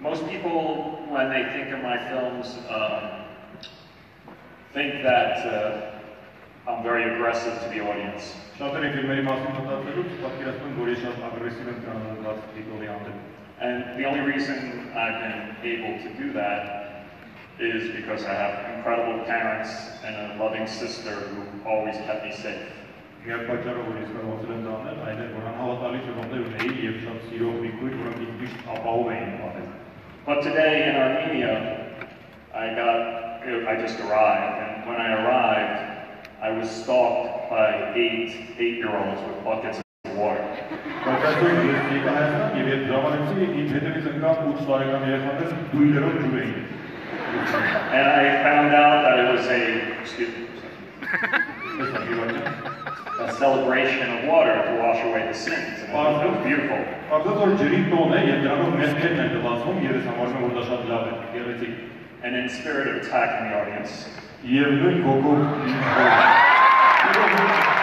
Most people, when they think of my films, um, think that uh, I'm very aggressive to the audience. Շատերը ֆիլմերի մասին մտածելուց պատկերացնում են, որ ես շատ ագրեսիվ եմ տրամադրված դիտողի հանդեպ։ And the only reason I've been able to do that is because I have incredible parents and a loving sister who always kept me safe. Միակ պատճառը, որ ես կարողացել եմ դա անել, այն է, որ անհավատալի ծնողներ ունեի եւ շատ սիրող մի քույր, որոնք ինձ միշտ ապահով էին ապահովել։ But today in Armenia, I got, I just arrived, and when I arrived, I was stalked by eight eight-year-olds with buckets of water. and I found out that it was a, a celebration of water to wash away the sins. And Pardon? beautiful. Pardon, Jeritone, the Lazum, And in spirit of attacking the audience.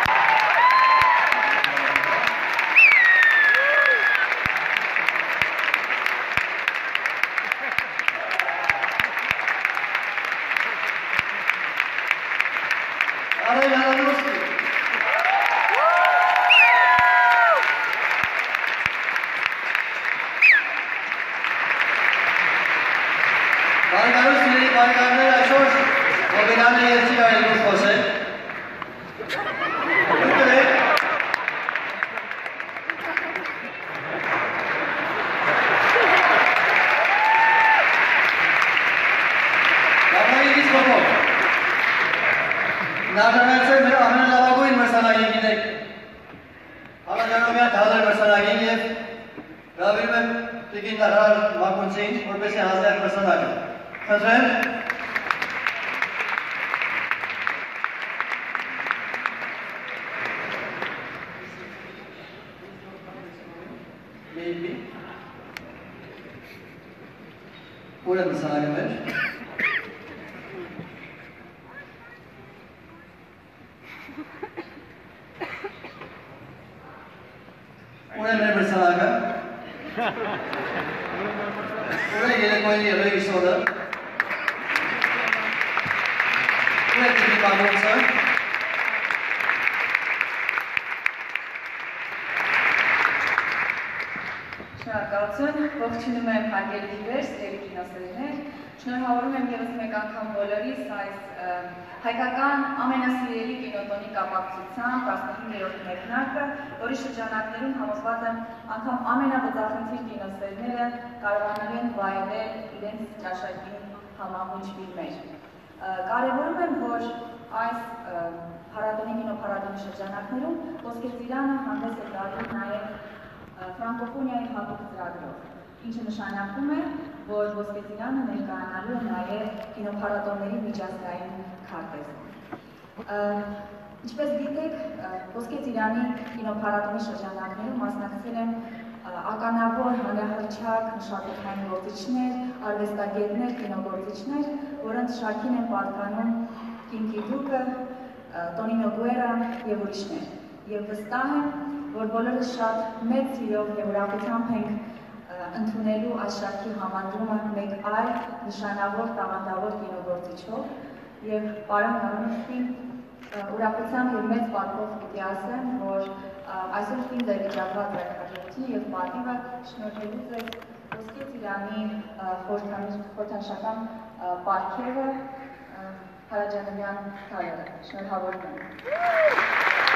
Bari görürsünüz, bari görürsünüz. Şoş. O binanın yetki ayrılmış olsa. Narayan से मेरे हमने लगा कोई मरसन आगे की नहीं हालाँकि जनों में ढालर मरसन आगे की है रावी में लेकिन नारायण माकुन सिंह और वैसे हाजिर मरसन आगे է մրցանակը մեր։ Ուր է մեր մրցանակը։ Ուր է երեկոյի ռեժիսորը։ Մակունցը։ Շնորհակալություն, ողջունում եմ հարգելի դիվեր, սիրելի կինոսերներ։ Շնորհավորում եմ եւս մեկ անգամ բոլորիս այս հայկական ամենասիրելի կինոտոնի կապակցությամբ 15-րդ մեկնարկը, որի շրջանակներում համոզված եմ անգամ ամենաբծախնդիր կինոսերները կարողանալու են վայելել իրենց ճաշակի համահունչ ֆիլմեր։ Կարևորում եմ, որ այս փառատոնի կինոփառատոնի շրջանակներում Ոսկե ծիրանը հանդես է գալու նաև ֆրանկոֆոնիայի հատուկ ծրագրով, ինչը նշանակում է, որ Ոսկե ծիրանը ներկայանալու է նաև կինոփառատոնների միջազգային քարտեզում։ Ինչպես գիտեք, Ոսկե ծիրանի կինոփառատոնի շրջանակներում մասնակցել են ականավոր հանրահրճակ մշակութային գործիչներ, արվեստագետներ, կինոգործիչներ, որոնց շարքին են պատկանում Կինկի Դուկը, ա, Տոնինո Գուերա եւ ուրիշներ։ Եվ վստահ եմ, որ բոլորս շատ մեծ սիրով եւ ուրախությամբ ենք ընդունելու այս շարքի համանդրումը մեկ այլ նշանավոր տաղանդավոր կինոգործիչով եւ պարոն Արոնովսկին ա, ուրախությամբ եւ մեծ պատվով պիտի ասեմ, որ այսօր ինձ է վիճակված երաժշտի եւ պատիվը շնորհելուց է Ոսկե Ծիրանի խորհրդանշական պարգևը Հարաջանովյան թալերը։ Շնորհավորում եմ։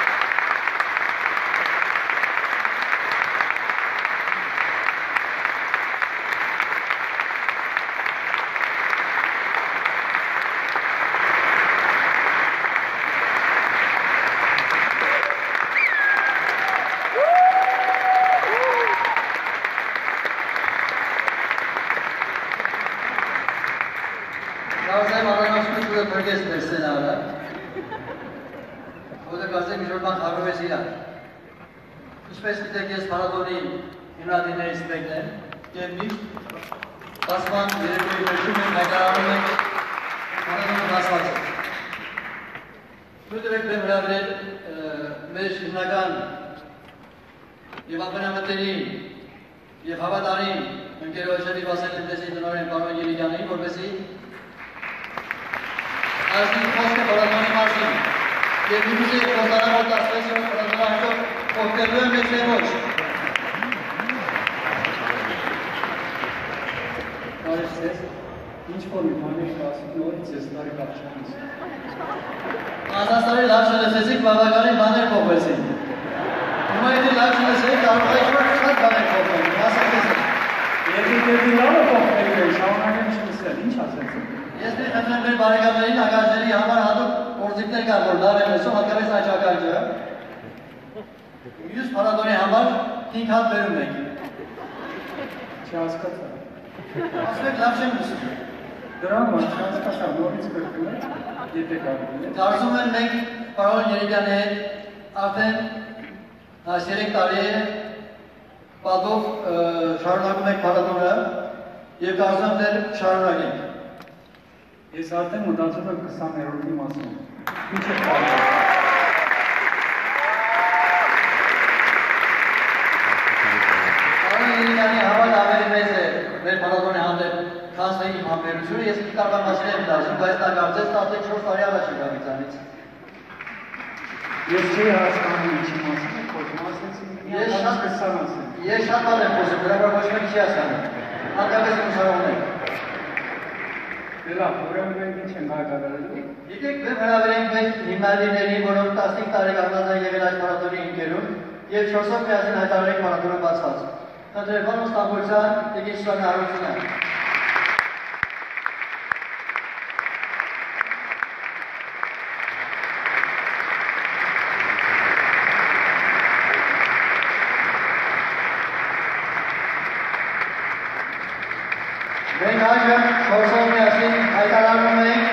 դուրը բրգես մեր սենարը։ Որը կարծեմ մի ժորման խարով ես իրար։ Ինչպես գիտեք ես պարադոնի հիմնադիներից մեկն եմ և միշտ բասման երեկոյի վերջում ենք հայտարարում ենք պարադոնի բասվածը։ Դու դրեք բեմ հրավիրել ը, մեր հիմնական եւ ապենամտերի եւ հավատարիմ ընկերոջերի սպասել տնտեսի տնօրեն պարոն Ելիյանին, որպեսզի Այսինքն խոսքը փառատոնի մասին։ Եվ միգուցե խոսանավոր դասվեց, որ փառատոնը հետո օգտելու է մեծ ոչ։ Բարև ձեզ։ Ինչ որ մի բանի ասում նորից ես տարի կապչանից։ Անասարի լավ չլսեցիք, բավականին բաներ փոխվեցին։ Հիմա եթե լավ չլսեիք, կարող է ինչ-որ շատ բաներ փոխվեն։ Ասացեք։ Եթե դեպի լավը փոխվել է, շարունակեմ չլսել, ինչ ասեցին։ Ես մի խնդրեմ մեր բարեկամներին, ակաջների համար հատուկ գործիքներ կան, որ լավ են լսում, հատկապես այս ակաջը։ Մյուս փառատոնի համար 5 հատ բերում եք։ Չհասկացա։ Ասեք լավ չեմ լսում։ Դրա համար չհասկացա, նորից կրկնում եմ, եթե կարելի է։ Կարծում եմ մենք պարոն Երևյանի հետ արդեն այս 3 տարի է պատով շարունակում ենք փառատոնը եւ կարծում եմ դեռ շարունակենք։ Ես արդեն մտածում եմ 20-րդի մասին։ Ինչ է Երևյանի հավատ ավելի մեծ է մեր փառատոնի հանդեպ քան թե իմ համբերությունը, ես մի կարող մասին եմ դասում, բայց դա կարծես 14 տարի առաջ է գավիցանից։ Ես չի հասկանում ինչի մասին է խոսում, ասեցին մի Ես շատ 20 ասեմ։ Ես շատ բան եմ խոսում, դրա ոչ մեկ չի հասկանում։ Հատկապես ուսանողներ։ Դե լավ, ուրեմն մենք ինչ ենք հայտարարելու։ Եկեք մեր հրավիրենք մեր հիմնադիրներին, որոնք 15 տարի կանգնած են եղել այս փառատոնի ինքերում եւ 4-ով միասին հայտարարենք փառատոնը բացված։ Խնդրեմ, պարոն Ստամբոլցյան, եկեք շնորհավորությունը։ Մենք այժմ 4-ով միասին հայտարարում ենք փառատոնը